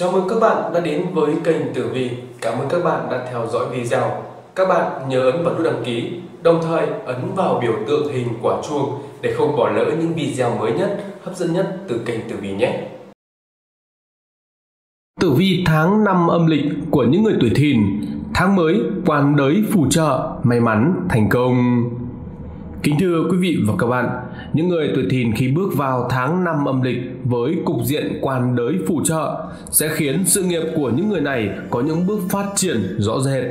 Chào mừng các bạn đã đến với kênh Tử Vi. Cảm ơn các bạn đã theo dõi video. Các bạn nhớ ấn vào nút đăng ký, đồng thời ấn vào biểu tượng hình quả chuông để không bỏ lỡ những video mới nhất, hấp dẫn nhất từ kênh Tử Vi nhé. Tử vi tháng 5 âm lịch của những người tuổi thìn Tháng mới, quan đới phù trợ, may mắn, thành công Kính thưa quý vị và các bạn, những người tuổi thìn khi bước vào tháng 5 âm lịch với cục diện quan đới phù trợ sẽ khiến sự nghiệp của những người này có những bước phát triển rõ rệt.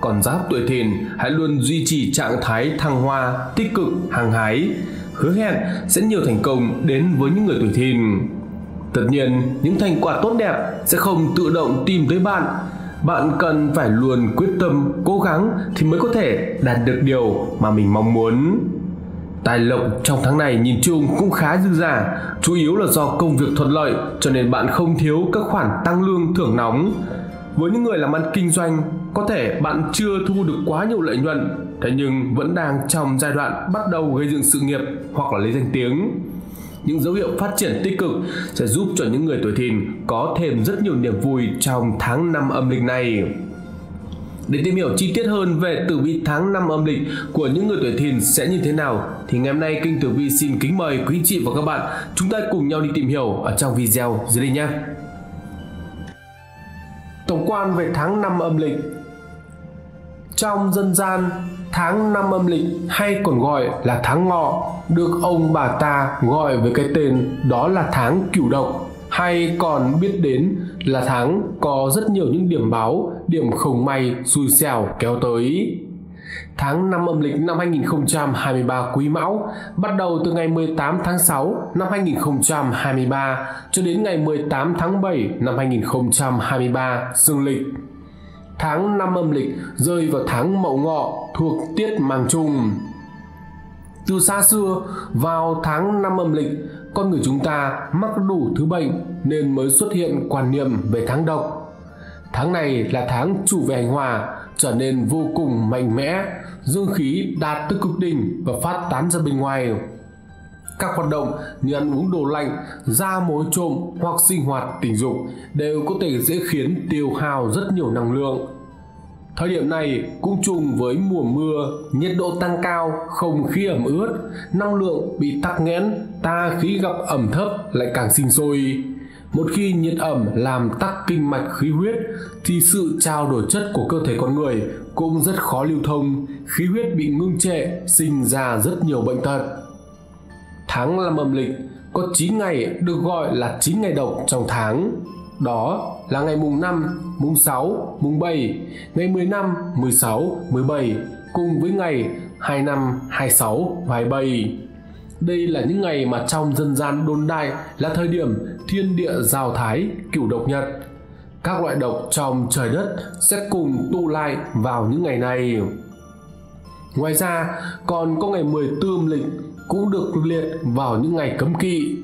Còn giáp tuổi thìn hãy luôn duy trì trạng thái thăng hoa, tích cực, hàng hái, hứa hẹn sẽ nhiều thành công đến với những người tuổi thìn. Tất nhiên, những thành quả tốt đẹp sẽ không tự động tìm tới bạn bạn cần phải luôn quyết tâm, cố gắng thì mới có thể đạt được điều mà mình mong muốn. Tài lộc trong tháng này nhìn chung cũng khá dư giả chủ yếu là do công việc thuận lợi cho nên bạn không thiếu các khoản tăng lương thưởng nóng. Với những người làm ăn kinh doanh, có thể bạn chưa thu được quá nhiều lợi nhuận, thế nhưng vẫn đang trong giai đoạn bắt đầu gây dựng sự nghiệp hoặc là lấy danh tiếng những dấu hiệu phát triển tích cực sẽ giúp cho những người tuổi thìn có thêm rất nhiều niềm vui trong tháng năm âm lịch này. Để tìm hiểu chi tiết hơn về tử vi tháng năm âm lịch của những người tuổi thìn sẽ như thế nào, thì ngày hôm nay kênh tử vi xin kính mời quý anh chị và các bạn chúng ta cùng nhau đi tìm hiểu ở trong video dưới đây nhé. Tổng quan về tháng năm âm lịch trong dân gian, tháng năm âm lịch hay còn gọi là tháng ngọ được ông bà ta gọi với cái tên đó là tháng cửu độc hay còn biết đến là tháng có rất nhiều những điểm báo, điểm không may, xui xẻo kéo tới. Tháng 5 âm lịch năm 2023 Quý Mão bắt đầu từ ngày 18 tháng 6 năm 2023 cho đến ngày 18 tháng 7 năm 2023 dương lịch tháng năm âm lịch rơi vào tháng mậu ngọ thuộc tiết màng trùng. Từ xa xưa, vào tháng năm âm lịch, con người chúng ta mắc đủ thứ bệnh nên mới xuất hiện quan niệm về tháng độc. Tháng này là tháng chủ về hành hòa, trở nên vô cùng mạnh mẽ, dương khí đạt tới cực đỉnh và phát tán ra bên ngoài. Các hoạt động như ăn uống đồ lạnh, da mối trộm hoặc sinh hoạt tình dục đều có thể dễ khiến tiêu hao rất nhiều năng lượng. Thời điểm này cũng trùng với mùa mưa, nhiệt độ tăng cao, không khí ẩm ướt, năng lượng bị tắc nghẽn, ta khí gặp ẩm thấp lại càng sinh sôi. Một khi nhiệt ẩm làm tắc kinh mạch khí huyết thì sự trao đổi chất của cơ thể con người cũng rất khó lưu thông, khí huyết bị ngưng trệ, sinh ra rất nhiều bệnh tật. Tháng năm âm lịch có 9 ngày được gọi là 9 ngày độc trong tháng. Đó là ngày mùng 5, mùng 6, mùng 7, ngày 15, 16, 17 cùng với ngày 25, 26 và 27. Đây là những ngày mà trong dân gian đôn đại là thời điểm thiên địa giao thái, cửu độc nhật. Các loại độc trong trời đất sẽ cùng tụ lại vào những ngày này. Ngoài ra, còn có ngày 14 âm lịch cũng được liệt vào những ngày cấm kỵ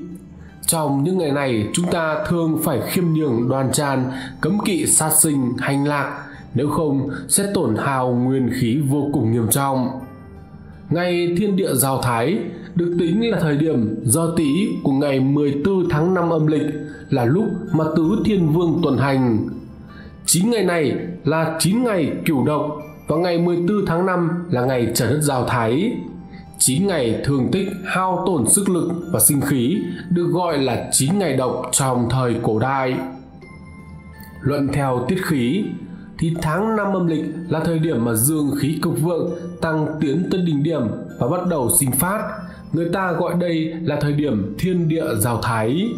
trong những ngày này, chúng ta thường phải khiêm nhường đoan tràn, cấm kỵ sát sinh, hành lạc, nếu không sẽ tổn hao nguyên khí vô cùng nghiêm trọng. Ngày thiên địa giao thái được tính là thời điểm do tý của ngày 14 tháng 5 âm lịch là lúc mà tứ thiên vương tuần hành. 9 ngày này là 9 ngày cửu độc và ngày 14 tháng 5 là ngày trời đất giao thái. 9 ngày thường tích hao tổn sức lực và sinh khí được gọi là 9 ngày độc trong thời cổ đại. Luận theo tiết khí thì tháng 5 âm lịch là thời điểm mà dương khí cực vượng tăng tiến tới đỉnh điểm và bắt đầu sinh phát. Người ta gọi đây là thời điểm thiên địa giao thái.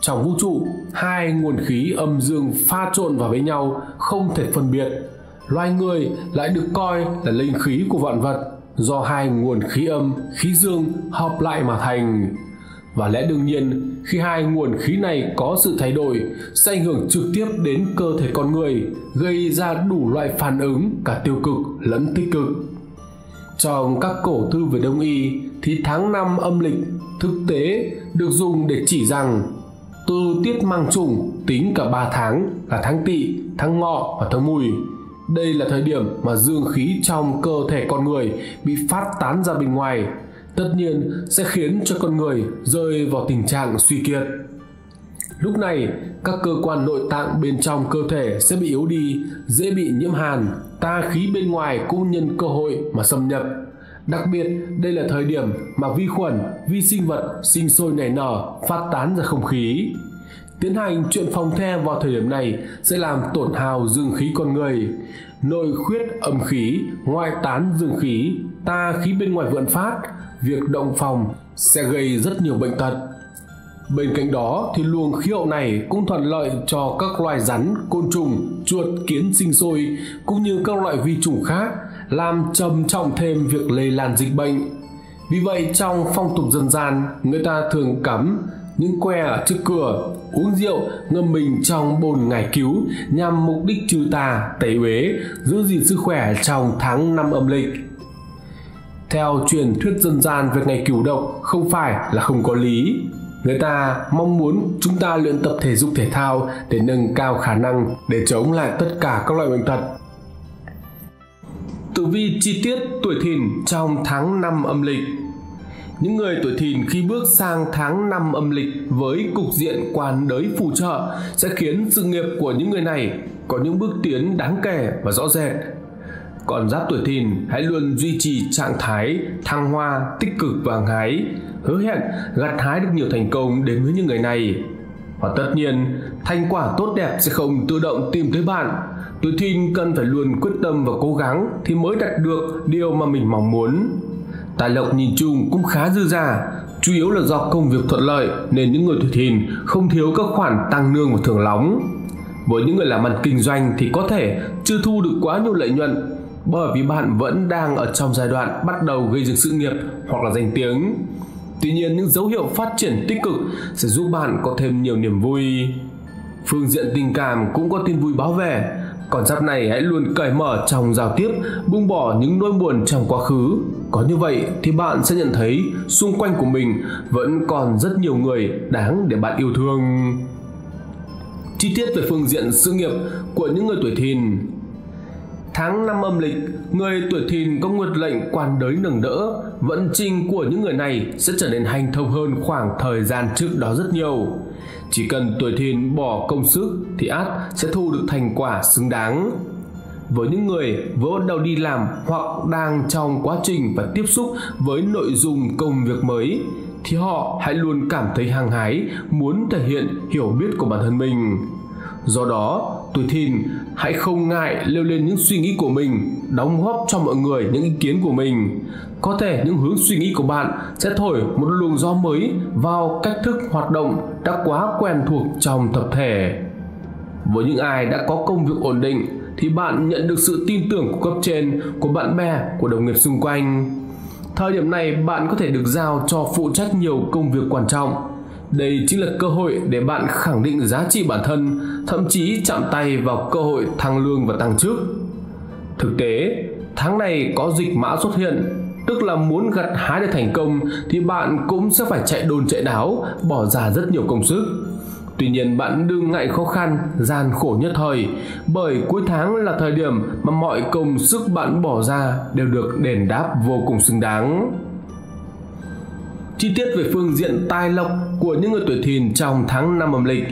Trong vũ trụ, hai nguồn khí âm dương pha trộn vào với nhau không thể phân biệt. Loài người lại được coi là linh khí của vạn vật do hai nguồn khí âm, khí dương hợp lại mà thành. Và lẽ đương nhiên, khi hai nguồn khí này có sự thay đổi, sẽ ảnh hưởng trực tiếp đến cơ thể con người, gây ra đủ loại phản ứng cả tiêu cực lẫn tích cực. Trong các cổ thư về đông y thì tháng năm âm lịch thực tế được dùng để chỉ rằng từ tiết mang trùng tính cả 3 tháng là tháng tỵ, tháng ngọ và tháng mùi đây là thời điểm mà dương khí trong cơ thể con người bị phát tán ra bên ngoài, tất nhiên sẽ khiến cho con người rơi vào tình trạng suy kiệt. Lúc này, các cơ quan nội tạng bên trong cơ thể sẽ bị yếu đi, dễ bị nhiễm hàn, ta khí bên ngoài cũng nhân cơ hội mà xâm nhập. Đặc biệt, đây là thời điểm mà vi khuẩn, vi sinh vật sinh sôi nảy nở, phát tán ra không khí. Tiến hành chuyện phòng the vào thời điểm này sẽ làm tổn hào dương khí con người. Nội khuyết âm khí, ngoại tán dương khí, ta khí bên ngoài vượn phát, việc động phòng sẽ gây rất nhiều bệnh tật. Bên cạnh đó thì luồng khí hậu này cũng thuận lợi cho các loài rắn, côn trùng, chuột, kiến sinh sôi cũng như các loại vi trùng khác làm trầm trọng thêm việc lây lan dịch bệnh. Vì vậy trong phong tục dân gian, người ta thường cắm những que ở trước cửa, uống rượu, ngâm mình trong bồn ngải cứu nhằm mục đích trừ tà, tẩy uế, giữ gìn sức khỏe trong tháng năm âm lịch. Theo truyền thuyết dân gian về ngày cửu độc không phải là không có lý. Người ta mong muốn chúng ta luyện tập thể dục thể thao để nâng cao khả năng để chống lại tất cả các loại bệnh tật. Tử vi chi tiết tuổi thìn trong tháng 5 âm lịch những người tuổi thìn khi bước sang tháng 5 âm lịch với cục diện quan đới phù trợ sẽ khiến sự nghiệp của những người này có những bước tiến đáng kể và rõ rệt. Còn giáp tuổi thìn hãy luôn duy trì trạng thái thăng hoa, tích cực và hái, hứa hẹn gặt hái được nhiều thành công đến với những người này. Và tất nhiên, thành quả tốt đẹp sẽ không tự động tìm tới bạn. Tuổi thìn cần phải luôn quyết tâm và cố gắng thì mới đạt được điều mà mình mong muốn Tài lộc nhìn chung cũng khá dư giả, chủ yếu là do công việc thuận lợi nên những người tuổi thìn không thiếu các khoản tăng lương và thưởng nóng. Với những người làm ăn kinh doanh thì có thể chưa thu được quá nhiều lợi nhuận bởi vì bạn vẫn đang ở trong giai đoạn bắt đầu gây dựng sự nghiệp hoặc là danh tiếng. Tuy nhiên những dấu hiệu phát triển tích cực sẽ giúp bạn có thêm nhiều niềm vui. Phương diện tình cảm cũng có tin vui báo về, còn giáp này hãy luôn cởi mở trong giao tiếp, buông bỏ những nỗi buồn trong quá khứ. Có như vậy thì bạn sẽ nhận thấy xung quanh của mình vẫn còn rất nhiều người đáng để bạn yêu thương. Chi tiết về phương diện sự nghiệp của những người tuổi thìn Tháng năm âm lịch, người tuổi thìn có nguyệt lệnh quan đới nâng đỡ, vận trình của những người này sẽ trở nên hành thông hơn khoảng thời gian trước đó rất nhiều. Chỉ cần tuổi thìn bỏ công sức thì át sẽ thu được thành quả xứng đáng. Với những người vừa bắt đầu đi làm hoặc đang trong quá trình và tiếp xúc với nội dung công việc mới thì họ hãy luôn cảm thấy hăng hái muốn thể hiện hiểu biết của bản thân mình Do đó, tuổi thìn hãy không ngại leo lên những suy nghĩ của mình, đóng góp cho mọi người những ý kiến của mình. Có thể những hướng suy nghĩ của bạn sẽ thổi một luồng gió mới vào cách thức hoạt động đã quá quen thuộc trong tập thể. Với những ai đã có công việc ổn định thì bạn nhận được sự tin tưởng của cấp trên, của bạn bè, của đồng nghiệp xung quanh. Thời điểm này bạn có thể được giao cho phụ trách nhiều công việc quan trọng đây chính là cơ hội để bạn khẳng định giá trị bản thân, thậm chí chạm tay vào cơ hội thăng lương và tăng chức. Thực tế, tháng này có dịch mã xuất hiện, tức là muốn gặt hái được thành công thì bạn cũng sẽ phải chạy đồn chạy đáo, bỏ ra rất nhiều công sức. Tuy nhiên bạn đừng ngại khó khăn, gian khổ nhất thời, bởi cuối tháng là thời điểm mà mọi công sức bạn bỏ ra đều được đền đáp vô cùng xứng đáng. Chi tiết về phương diện tài lộc của những người tuổi thìn trong tháng năm âm lịch.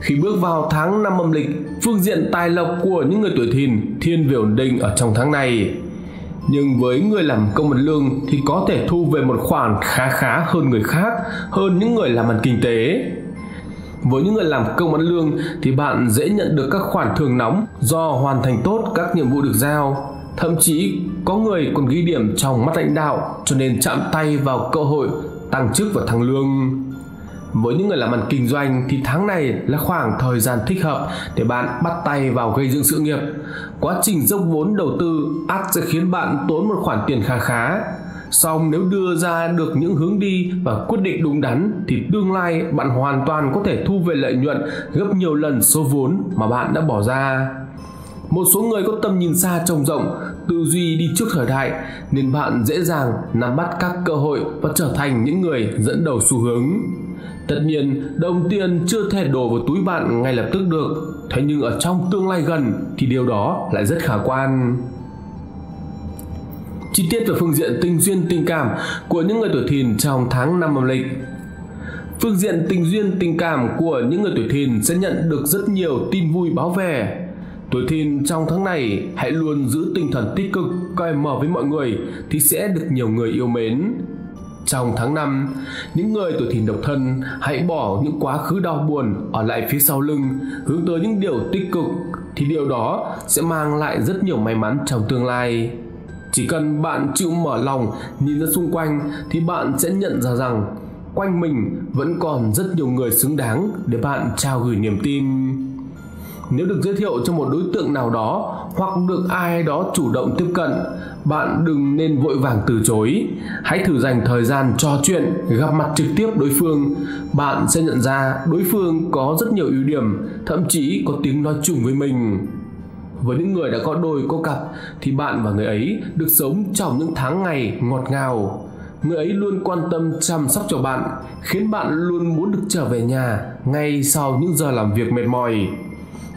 Khi bước vào tháng năm âm lịch, phương diện tài lộc của những người tuổi thìn thiên về ổn định ở trong tháng này. Nhưng với người làm công ăn lương thì có thể thu về một khoản khá khá hơn người khác, hơn những người làm ăn kinh tế. Với những người làm công ăn lương thì bạn dễ nhận được các khoản thưởng nóng do hoàn thành tốt các nhiệm vụ được giao Thậm chí, có người còn ghi điểm trong mắt lãnh đạo cho nên chạm tay vào cơ hội tăng chức và thăng lương. Với những người làm ăn kinh doanh thì tháng này là khoảng thời gian thích hợp để bạn bắt tay vào gây dựng sự nghiệp. Quá trình dốc vốn đầu tư ắt sẽ khiến bạn tốn một khoản tiền khá khá. Song nếu đưa ra được những hướng đi và quyết định đúng đắn thì tương lai bạn hoàn toàn có thể thu về lợi nhuận gấp nhiều lần số vốn mà bạn đã bỏ ra. Một số người có tầm nhìn xa trông rộng, tư duy đi trước thời đại, nên bạn dễ dàng nắm bắt các cơ hội và trở thành những người dẫn đầu xu hướng. Tất nhiên, đồng tiền chưa thể đổ vào túi bạn ngay lập tức được, thế nhưng ở trong tương lai gần thì điều đó lại rất khả quan chi tiết về phương diện tình duyên tình cảm của những người tuổi thìn trong tháng năm âm lịch Phương diện tình duyên tình cảm của những người tuổi thìn sẽ nhận được rất nhiều tin vui báo về. Tuổi thìn trong tháng này hãy luôn giữ tinh thần tích cực, cởi mở với mọi người thì sẽ được nhiều người yêu mến. Trong tháng 5, những người tuổi thìn độc thân hãy bỏ những quá khứ đau buồn ở lại phía sau lưng, hướng tới những điều tích cực thì điều đó sẽ mang lại rất nhiều may mắn trong tương lai. Chỉ cần bạn chịu mở lòng, nhìn ra xung quanh, thì bạn sẽ nhận ra rằng quanh mình vẫn còn rất nhiều người xứng đáng để bạn trao gửi niềm tin. Nếu được giới thiệu cho một đối tượng nào đó hoặc được ai đó chủ động tiếp cận, bạn đừng nên vội vàng từ chối. Hãy thử dành thời gian trò chuyện, gặp mặt trực tiếp đối phương. Bạn sẽ nhận ra đối phương có rất nhiều ưu điểm, thậm chí có tiếng nói chung với mình với những người đã có đôi có cặp, thì bạn và người ấy được sống trong những tháng ngày ngọt ngào. Người ấy luôn quan tâm chăm sóc cho bạn, khiến bạn luôn muốn được trở về nhà ngay sau những giờ làm việc mệt mỏi.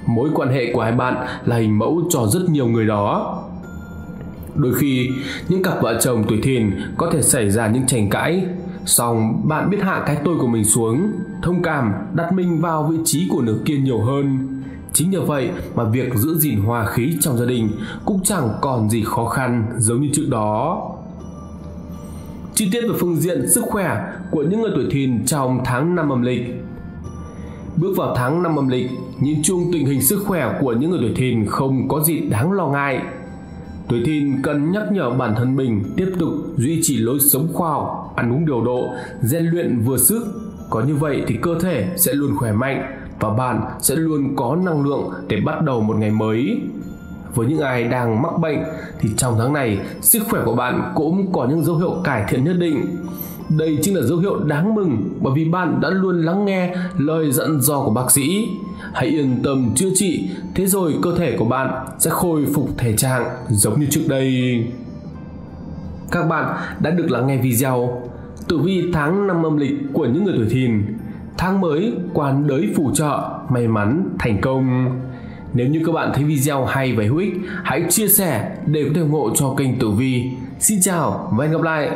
Mối quan hệ của hai bạn là hình mẫu cho rất nhiều người đó. Đôi khi, những cặp vợ chồng tuổi thìn có thể xảy ra những tranh cãi. Song bạn biết hạ cái tôi của mình xuống, thông cảm đặt mình vào vị trí của nửa kia nhiều hơn chính nhờ vậy mà việc giữ gìn hòa khí trong gia đình cũng chẳng còn gì khó khăn giống như trước đó chi tiết về phương diện sức khỏe của những người tuổi thìn trong tháng năm âm lịch Bước vào tháng năm âm lịch, nhìn chung tình hình sức khỏe của những người tuổi thìn không có gì đáng lo ngại. Tuổi thìn cần nhắc nhở bản thân mình tiếp tục duy trì lối sống khoa học, ăn uống điều độ, rèn luyện vừa sức. Có như vậy thì cơ thể sẽ luôn khỏe mạnh và bạn sẽ luôn có năng lượng để bắt đầu một ngày mới. Với những ai đang mắc bệnh thì trong tháng này sức khỏe của bạn cũng có những dấu hiệu cải thiện nhất định đây chính là dấu hiệu đáng mừng bởi vì bạn đã luôn lắng nghe lời dặn dò của bác sĩ. Hãy yên tâm chữa trị, thế rồi cơ thể của bạn sẽ khôi phục thể trạng giống như trước đây. Các bạn đã được lắng nghe video tử vi tháng năm âm lịch của những người tuổi thìn. Tháng mới quan đới phù trợ, may mắn, thành công. Nếu như các bạn thấy video hay và hữu ích, hãy chia sẻ để có thể ủng hộ cho kênh Tử Vi. Xin chào và hẹn gặp lại!